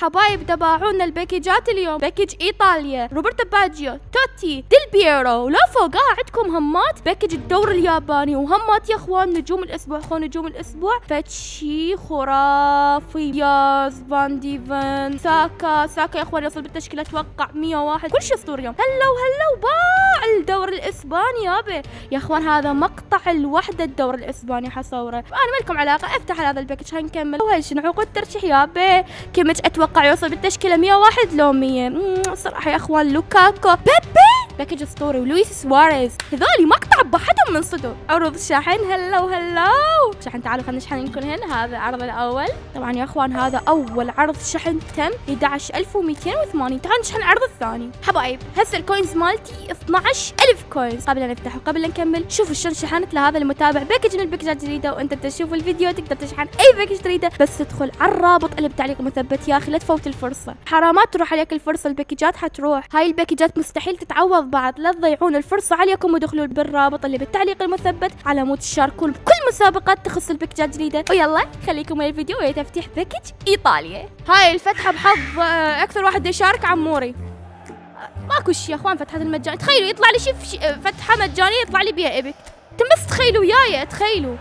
حبايب دباعونا الباكجات اليوم. باكج إيطاليا روبرتو باجيو توتي ديل بيرو لا فوق آه، عندكم همات باكج الدور الياباني وهمات يا أخوان نجوم الأسبوع. أخوان نجوم الأسبوع فتشي خرافي. ياز فان ديفن ساكا ساكا يا أخوان يوصل بالتشكيلة أتوقع 101 كل شيء اسطوري اليوم هلا وهلا باع الدور الإسباني يابا يا أخوان هذا مقطع الوحدة الدور الإسباني حصوره. أنا ما لكم علاقة أفتح هذا الباكج هنكمل وهي شنو عقود ترشيح يابا كيميتش أتوقع يوصل بالتشكيلة 101 لو 100 صراحة يا أخوان لوكاكو. بيبي! package أسطوري ولويس سواريز. هذولي مقطع لوحدهم من صدر عروض الشحن هلا وهلا شحن تعالوا خلينا نشحن لكم هنا هذا العرض الأول. طبعا يا أخوان هذا أول عرض شحن تم. 11280 تعالوا نشحن العرض الثاني. حبايب هسه ال coins مالتي 12000 coins قبل لا نفتح وقبل لا نكمل. شوفوا شلون شحنت لهذا المتابع. package من ال package ات الجديده وأنت تشوف الفيديو تقدر تشحن أي package تريده. بس تدخل على الرابط اللي بتعليق مثبت. يا أخي لا تفوت الفرصة. حرامات تروح عليك الفرصة. ال package ات حتروح. هاي ال package ات مستحيل تتعوض بعد. لا تضيعون الفرصة عليكم ودخلوا بالرابط اللي بالتعليق المثبت. على مود تشاركون بكل مسابقات تخص الباكجات الجديدة. ويلا خليكم الفيديو. وهي تفتيح package إيطاليا. هاي الفتحة بحظ آه، أكثر واحد يشارك عموري. ماكو شيء يا اخوان فتحة المجانية. تخيلوا يطلع لي شيء شي فتحة مجانية يطلع لي بيها epic. أنتم بس تخيلوا وياي تخيلوا.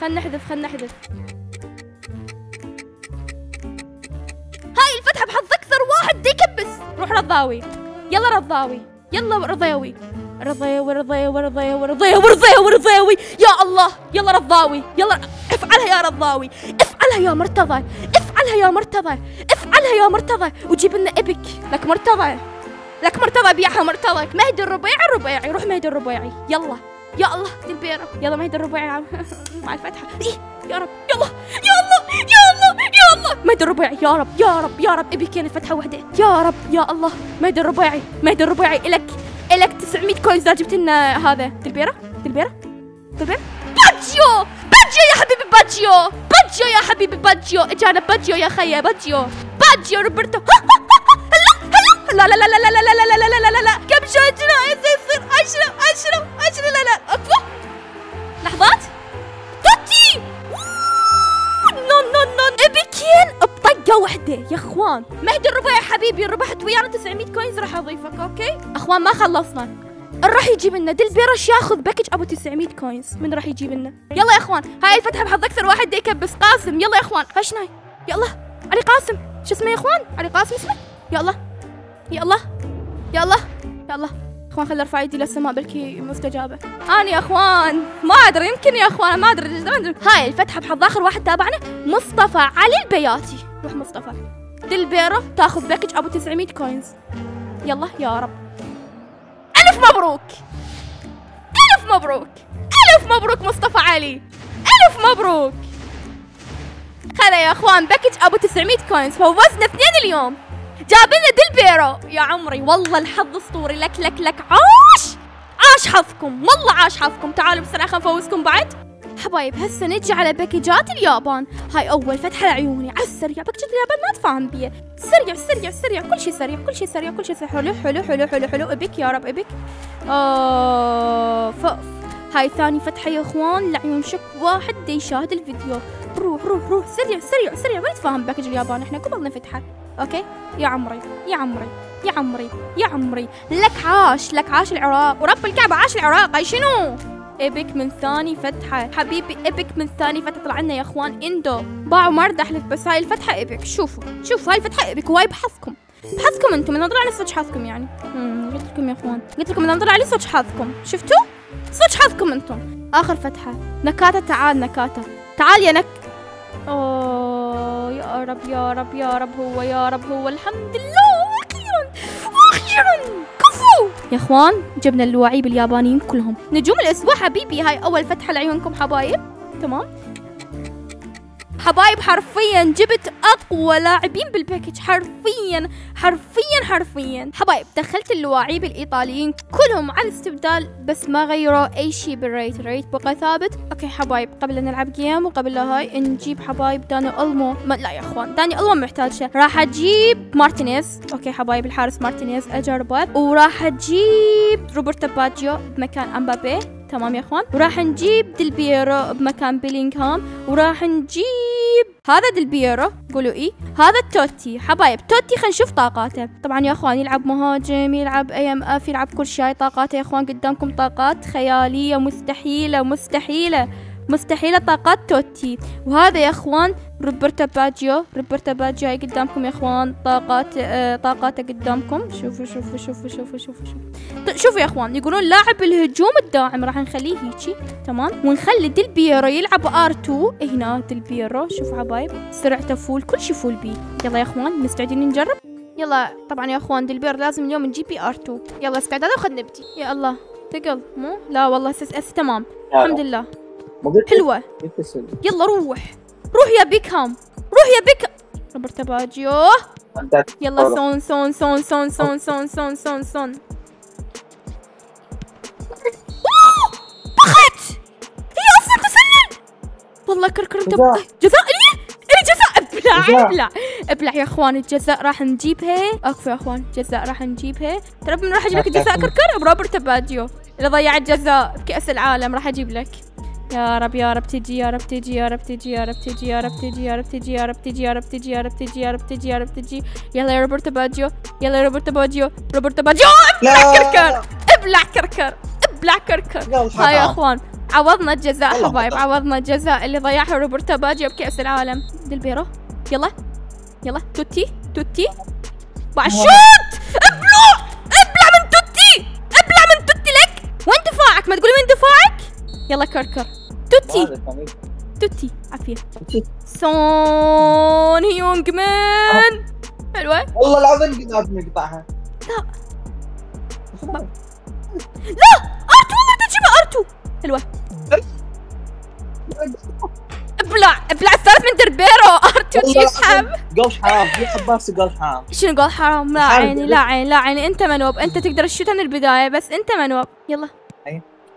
خلنا نحذف خلنا نحذف. هاي الفتحة بحظ أكثر واحد دي يكبس روح رضاوي. يلا رضاوي. يلا رضاوي. رضاوي رضاوي رضاوي رضاوي رضاوي رضاوي. يا الله. يلا رضاوي. يلا افعلها يا رضاوي. افعلها يا مرتضى. افعلها يا مرتضى. افعلها يا مرتضى. وجيب لنا ابك لك مرتضى. لك مرتضى بيعها مرتضى مهدي الربيعي الربيعي روح مهدي الربيعي يلا يا الله دبيرة. يلا مهدي الربيعي مع الفتحة. إيه يا رب. يلا يلا يلا يلا. مهدي الربيعي يا رب يا رب يا رب. إبي كان الفتحة وحدة يا رب يا الله. مهدي الربيعي مهدي الربيعي إلك إلك 900 coins إذا جبت لنا هذا. ديل بيرو ديل بيرو دي باجيو باجيو يا حبيبي باجيو. باجيو يا حبيبي باجيو. إجانا باجيو يا خيي باجيو. باجيو روبرتو. لا لا لا لا لا أخوان. مهدي الربيعي يا حبيبي ربحت ويانا 900 coins راح أضيفك أوكي؟ أخوان ما خلصنا. راح يجيب لنا ديل بيرو ياخذ package أبو 900 coins من راح يجيب لنا؟ يلا يا أخوان هاي الفتحة بحظ أكثر واحد يكبس قاسم. يلا يا أخوان. خشناي يلا. علي قاسم. شو اسمه يا أخوان؟ علي قاسم اسمه؟ يلا. يلا. يلا. يلا. أخوان خلي ارفع ايدي للسماء بلكي مستجابة. أنا يا أخوان. ما أدري يمكن يا أخوان ما أدري. هاي الفتحة بحظ آخر واحد تابعنا مصطفى علي البياتي. روح مصطفى. ديل بيرو تاخذ package أبو 900 coins يلا يا رب. ألف مبروك. ألف مبروك. ألف مبروك مصطفى علي. ألف مبروك. خلا يا أخوان package أبو 900 coins فوزنا اثنين اليوم. جاب لنا ديل بيرو يا عمري والله الحظ أسطوري. لك لك لك. عاش! عاش حظكم. والله عاش حظكم. تعالوا بسرعة خلينا نفوزكم بعد. حبايب هسه نجي على باكجات اليابان. هاي أول فتحة لعيوني. على السريع باكجات اليابان ما تفهم بيه سريع سريع سريع كل شيء سريع كل شيء سريع كل شيء سريع. حلو حلو حلو حلو حلو. epic يا رب epic. آه ف... هاي ثاني فتحة يا إخوان. لعيون شك واحد يشاهد الفيديو. روح روح روح. سريع سريع سريع. ما نتفاهم package اليابان. إحنا قبل نفتحه أوكي؟ يا عمري يا عمري يا عمري يا عمري. لك عاش لك عاش العراق. ورب الكعبة عاش العراق. اي شنو؟ إيبك من ثاني فتحة. حبيبي إيبك من ثاني فتحة. طلع لنا يا إخوان إندو. باعوا ما رد أحلف بس هاي الفتحة إيبك. شوفوا شوفوا هاي الفتحة إيبك. وهاي بحظكم بحظكم أنتم من طلع لي حظكم يعني. امم قلت لكم يا إخوان. قلت لكم من طلع لي حظكم. شفتوا؟ صدق حظكم أنتم. آخر فتحة. نكاتة تعال نكاتة. تعال يا نك أوه يا رب يا رب يا رب هو يا رب هو. الحمد لله. أخيرا أخيرا كفو يا أخوان جبنا اللواعيب اليابانيين كلهم. نجوم الأسبوع حبيبي هاي أول فتحة لعيونكم حبايب. تمام؟ حبايب حرفيا جبت أقوى لاعبين بال package حرفيا حرفيا حرفيا. حبايب دخلت اللواعيب الإيطاليين كلهم على الاستبدال بس ما غيروا أي شيء بال rate ال rate بقى ثابت. أوكي حبايب قبل نلعب game وقبل لا هاي نجيب حبايب داني ألمو. ما لا يا إخوان داني ألمو محتاج شيء. راح أجيب مارتينيز. أوكي حبايب الحارس مارتينيز اجربه وراح أجيب روبرتو باجيو بمكان أمبابي. تمام يا إخوان؟ وراح نجيب دلبيرو بمكان بيلينغهام وراح نجيب هذا دلبيرو. قولوا اي هذا التوتي حبايب توتي خلينا نشوف طاقاته. طبعا يا إخوان يلعب مهاجم يلعب AMF يلعب كل شيء. طاقاته يا إخوان قدامكم طاقات خيالية مستحيلة مستحيلة مستحيلة طاقات توتي. وهذا يا إخوان روبرتو باجيو روبرتو باجيو هاي قدامكم يا اخوان طاقات آه طاقاته قدامكم شوفوا شوفوا شوفوا شوفوا شوفوا شوفوا شوفوا يا اخوان يقولون لاعب الهجوم الداعم راح نخليه هيجي تمام ونخلي ديل يلعب R2 هنا ديل شوفوا حبايب سرعته full كل شيء full بي يلا يا اخوان مستعدين نجرب يلا طبعا يا اخوان ديل لازم اليوم نجيب بي R2 يلا استعداد وخلنا نبدي يا الله ثقل مو لا والله اس اس تمام الحمد لله حلوة يلا روح روح يا بيكهام روح يا بيك روبرتو باجيو يلا سون سون سون سون سون سون سون سون سون. بخت! هي أصلا تسلل! والله كركر انت جزاء. إيه؟ جزاء؟ ابلع ابلع. ابلع يا اخوان الجزاء راح نجيبها اكفى يا اخوان الجزاء راح نجيبها ترى من راح أجيب لك الجزاء كركر؟ بروبرتو باجيو اللي ضيع الجزاء بكأس العالم راح أجيب لك. يا رب يا رب تجي يا رب تجي يا رب تجي يا رب تجي يا رب تجي يا رب تجي يا رب تجي يا رب تجي يا رب تجي يا رب تجي يا رب تجي يلا يا روبرتو باجيو يلا يا روبرتو باجيو روبرتو باجيو ابلع كركر ابلع كركر ابلع كركر هاي يا اخوان عوضنا الجزاء حبايب عوضنا الجزاء اللي ضيعها روبرتو باجيو بكأس العالم دلبيرو يلا يلا توتي توتي بعشوت ابلع يلا كركر. توتي. توتي عافية. سون هيونج مان. حلوة. والله العظيم قدرت نقطعها لا. لا. أرتو والله تجيبها أرتو. حلوة. ابلع ابلع الثالث من دربيرو. أرتو يسحب قوش حرام. قوش حرام. شنو قول حرام؟ لا عيني لا عيني لا عيني. أنت منوب. أنت تقدر تشوتها من البداية بس أنت منوب. يلا.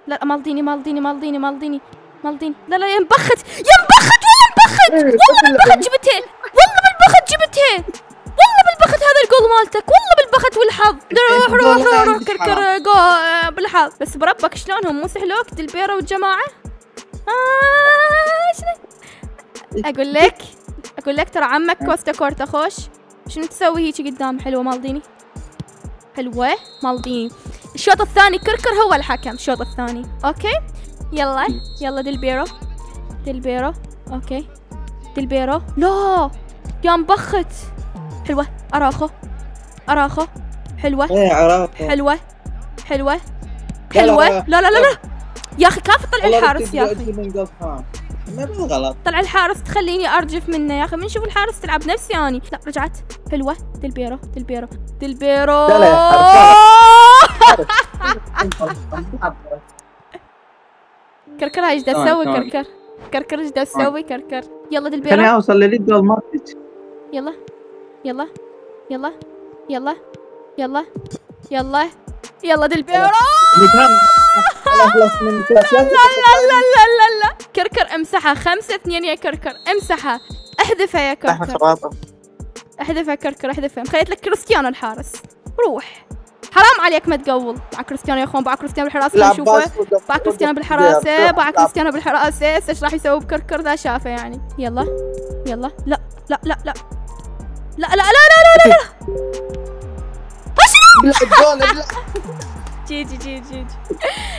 لا مالديني مالديني مالديني مالديني مالديني. لا لا ينبخت ينبخت والله انبخت والله بالبخت جبتها والله بالبخت جبتها والله بالبخت هذا الجول مالتك والله بالبخت والحظ. روح روح روح روح كركر جو بالحظ. بس بربك شلونهم؟ مو سحلوك دلبيرو والجماعة؟ آه أقول لك أقول لك ترى عمك كوستا كورتا خوش. شنو تسوي هيك قدام؟ حلوة مالديني؟ حلوة مالديني. الشوط الثاني كركر هو الحكم الشوط الثاني. أوكي؟ يلا يلا دلبيرو دلبيرو أوكي. دلبيرو لا! يا مبخت حلوة. أراخو. أراخو. حلوة. إيه عراخو حلوة. حلوة. حلوة. لا. لا لا لا يا أخي كيف طلع الحارس يا أخي؟ غلط. طلع الحارس تخليني أرجف منه يا أخي. من شوف الحارس تلعب نفسي اني لا رجعت. حلوة. دلبيرو دلبيرو دلبيرو كركر إيش دا تسوي كركر. كركر إيش دا تسوي كركر. يلا دلبيرو خليني أوصل لليد جول مارتج يلا. يلا. يلا. يلا. يلا. يلا. يلا دلبيرو خلص من لا لا لا لا لا لا كركر امسحها. خمسة اثنين يا كركر. امسحها. احذفها يا كركر. احذفها كركر احذفها. مخيت لك كريستيانو الحارس. روح. حرام عليك ما تقول. باع كريستيانو يا اخوان باع كريستيانو بالحراسة نشوفه باع كريستيانو بالحراسة باع كريستيانو بالحراسة إيش راح يسوي؟ بكركر ذا شافه يعني. يلا يلا. لا لا لا لا. لا لا لا لا لا لا لا. جي جي جي جي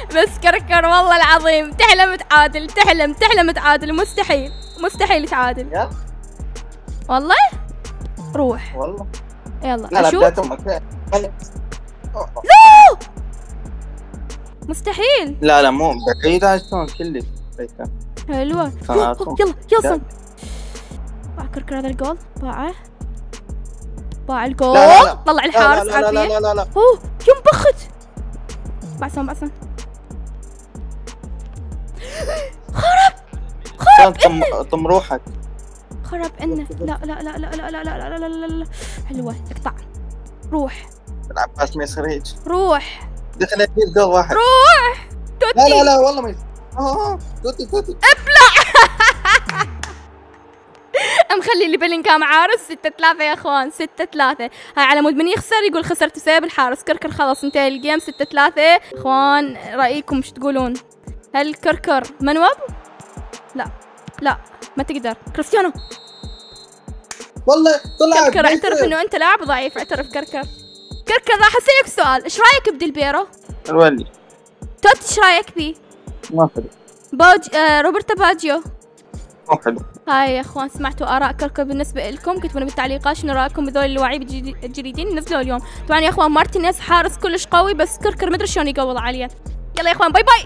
بس كركر والله العظيم. تحلم تعادل تحلم تحلم تعادل. مستحيل مستحيل تعادل. والله؟ روح. والله. يلا لا أشوف. لا مستحيل لا لا مو بعيد شلون كلش حلوة يلا يلا يلا باع كركر هذا الجول باعه باع الجول لا لا طلع الحارس لا لا لا لا لا لا اوه ينبخت بعسون بعسون خرب خرب طم طم روحك خرب انه لا لا لا لا لا لا لا لا لا لا لا حلوة اقطع روح العباس ما يصير هيك روح. دخل جول واحد. روح! توتي لا لا لا والله ما يصير. آه توتي توتي. ابلع! مخلي اللي بلينغهام عارس ستة ثلاثة يا أخوان. ستة ثلاثة. هاي على مود من يخسر يقول خسرت بسبب الحارس. كركر خلاص انتهى الجيم. ستة ثلاثة. أخوان رأيكم شو تقولون؟ هل كركر منوب؟ لا. لا. ما تقدر. كريستيانو. والله طلع كركر اعترف إنه أنت لاعب ضعيف. اعترف كركر. كركر راح أسألك سؤال إيش رأيك بديل بيرو؟ الولي. توت إيش رأيك فيه؟ ما حلو باج آه روبرتا باجيو. مو حلو هاي يا إخوان سمعتوا آراء كركر بالنسبة لكم كتبوا بالتعليقات شنو رأيكم بذول الجديد- الجديدين نزلوا اليوم. طبعا يا إخوان مارتينيز حارس كلش قوي بس كركر مدري شلون يقوض عليه يلا يا إخوان باي باي!